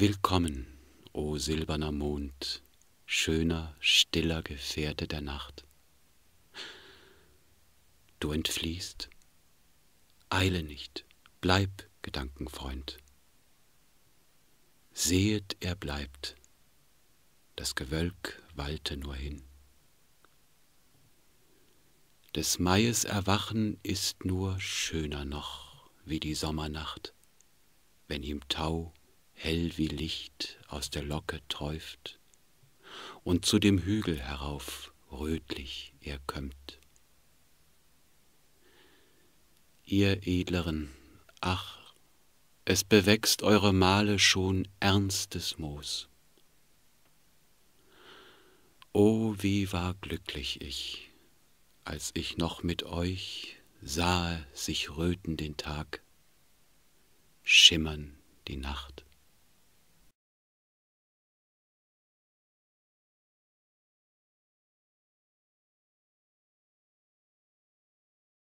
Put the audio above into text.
Willkommen, o silberner Mond, schöner, stiller Gefährte der Nacht. Du entfliehst, eile nicht, bleib, Gedankenfreund. Sehet, er bleibt, das Gewölk wallte nur hin. Des Maies Erwachen ist nur schöner noch wie die Sommernacht, wenn ihm Tau hell wie Licht aus der Locke träuft und zu dem Hügel herauf rötlich er kömmt. Ihr Edleren, ach, es bewächst eure Male schon ernstes Moos. O wie war glücklich ich, als ich noch mit euch sahe sich röten den Tag, schimmern die Nacht.